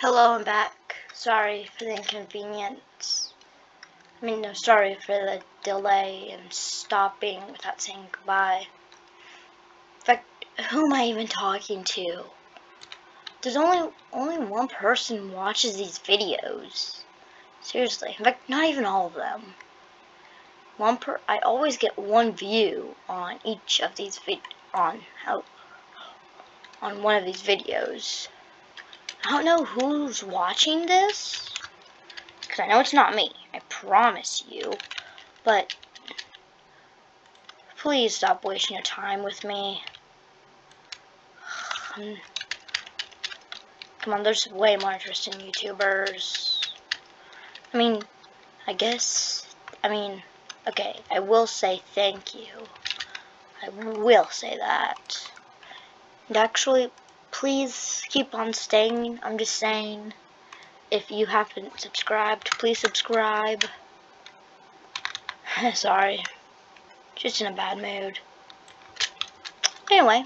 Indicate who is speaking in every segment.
Speaker 1: Hello, I'm back. Sorry for the inconvenience. I mean, no, sorry for the delay and stopping without saying goodbye. In fact, who am I even talking to? There's only only one person watches these videos. Seriously, in fact, not even all of them. One per, I always get one view on each of these vid on how on one of these videos. I don't know who's watching this, because I know it's not me, I promise you, but please stop wasting your time with me. Come on, there's way more interesting YouTubers. I mean, I guess, I mean, okay, I will say thank you. I will say that. And actually, please keep on staying. I'm just saying, if you haven't subscribed, please subscribe. Sorry, just in a bad mood. Anyway,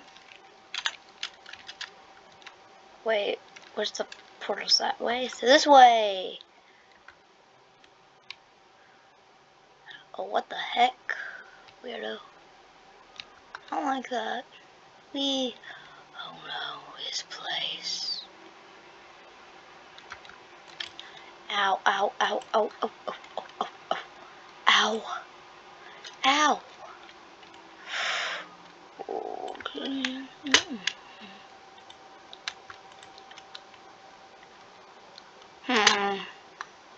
Speaker 1: wait, where's the portals that way? So this way. Oh, what the heck, weirdo. I don't like that. We his place. Ow, ow, ow, ow, ow, ow, ow, ow, ow. Ow. Ow. Okay. Hmm.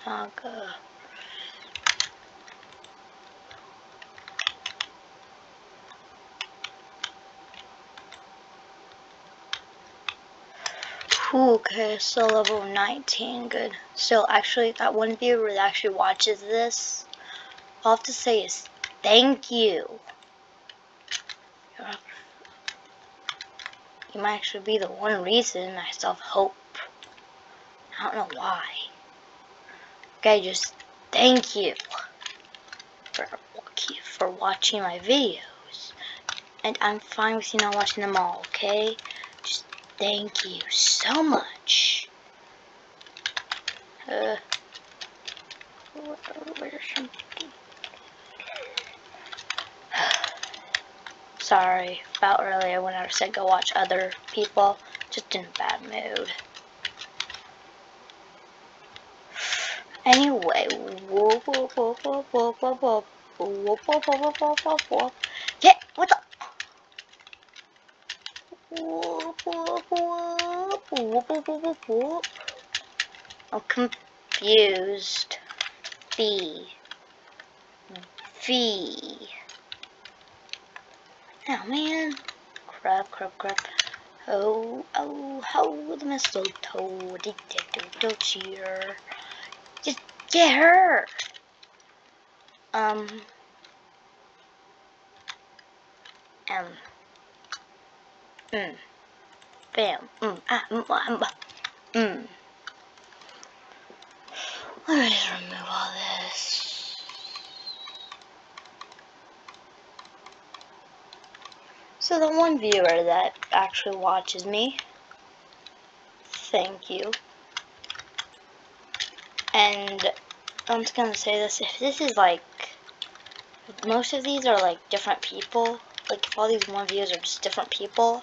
Speaker 1: Okay. Okay, so level 19, good. So actually, that one viewer that actually watches this, all I have to say is thank you. You might actually be the one reason I still have hope. I don't know why. Okay, just thank you for, for watching my videos. And I'm fine with you not watching them all, okay? Just Thank you so much. Uh, Sorry about earlier when I said go watch other people. Just in a bad mood. Anyway, yeah, what the? I'm confused. V. V. Oh man. Crap, crap, crap. Oh, oh, oh, the mistletoe. Don't cheer. Just get her. Um. Um. Mm. Bam. Mm. Ah. Mm. Ah, mm. Let me just remove all this. So the one viewer that actually watches me, thank you. And I'm just gonna say this, if this is like, most of these are like different people, like if all these one views are just different people,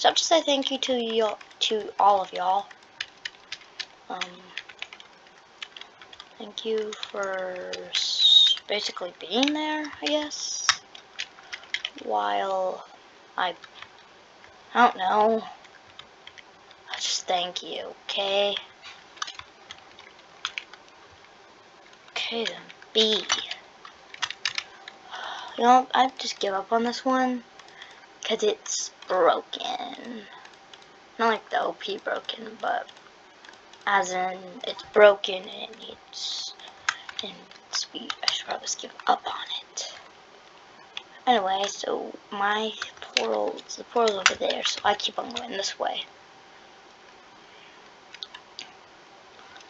Speaker 1: so I have to say thank you to you to all of y'all. Um, thank you for basically being there, I guess. While I, I don't know. I just thank you, okay? Okay then, B. You know, I just give up on this one because it's broken. Not like the OP broken, but as in it's broken and it needs and speed. I should probably give up on it. Anyway, so my portal, the portal's over there, so I keep on going this way.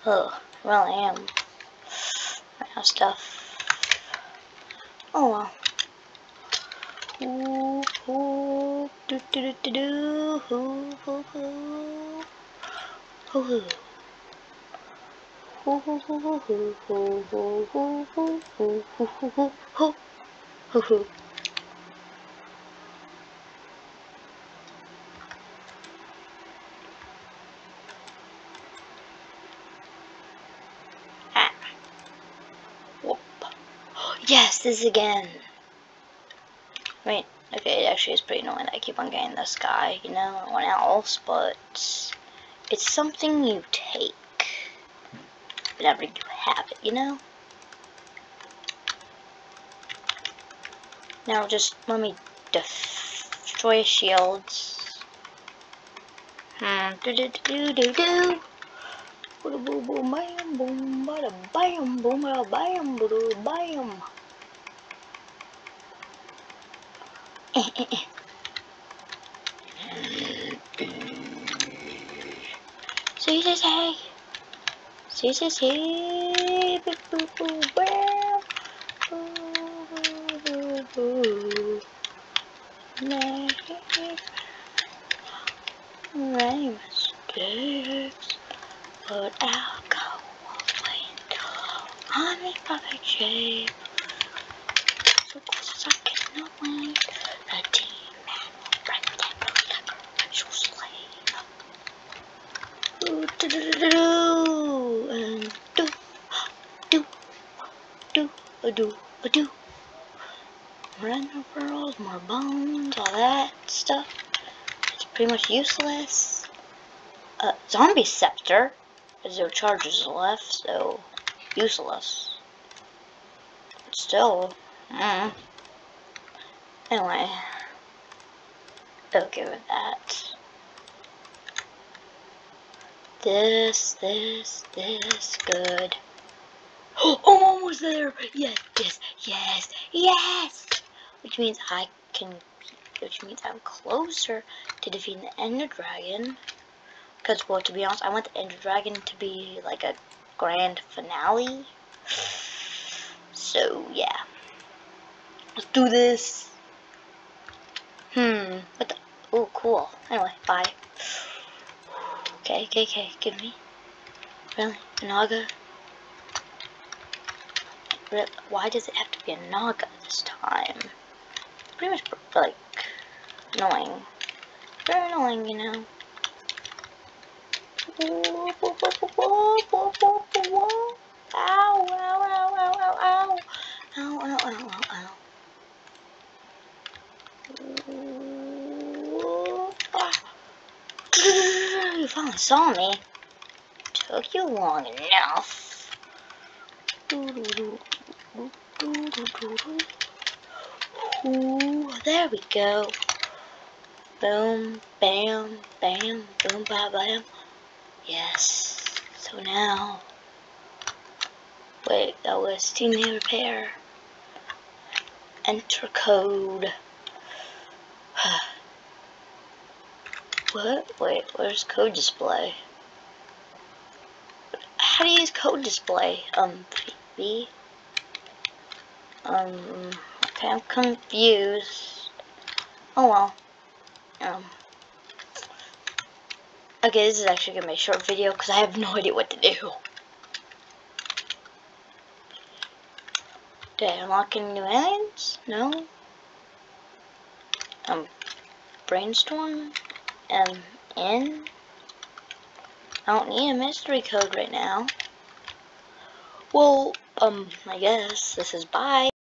Speaker 1: Oh, well I am. I have stuff. Oh well. Ooh, ooh, do do do do do, hoo, hoo, hoo, hoo, hoo. Hoo hoo hoo hoo hoo hoo hoo hoo hoo hoo hoo hoo hoo hoo hoo hoo. Yes, this again. Wait, okay, it actually is pretty annoying that I keep on getting this guy, you know, no one else, but it's something you take whenever you have it, you know? Now just let me destroy shields. Hmm, do do do do do. Boom boom boom bam boom bada bam boom bada bam boom bam. Susie's hey. Susie's hey. Boo, boo, boo, boo. Boo, boo, boo. Many mistakes, but I'll go I'm a proper shape. So close as I can, no mind. More bones, all that stuff. It's pretty much useless. Uh, zombie scepter. There's no charges left, so useless. But still, mm. Anyway, okay with that. This, this, this, good. Oh, I'm almost there! Yes, yes, yes, yes! Which means I can, which means I'm closer to defeating the Ender Dragon. Because, well, to be honest, I want the Ender Dragon to be like a grand finale. So, yeah. Let's do this. Hmm, what the, cool. Anyway, bye. Okay, okay, okay, give me. Really? Naga? Really? Why does it have to be a Naga this time? Pretty much, like, annoying. Very annoying, you know. Ow, ow, ow, ow, ow, ow, ow. Ow, ow, ow, ow, ow. You finally saw me. Took you long enough. Ooh, there we go. Boom, bam, bam, boom, ba, bam. Yes. So now, wait, that was teammate repair. Enter code. what? Wait, where's code display? How do you use code display? Um, B? Um, okay, I'm confused. Oh well. Um. Okay, this is actually gonna be a short video because I have no idea what to do. Did I unlock any new aliens? No. Um, brainstorm? Um, in? I don't need a mystery code right now. Well, um, I guess this is bye.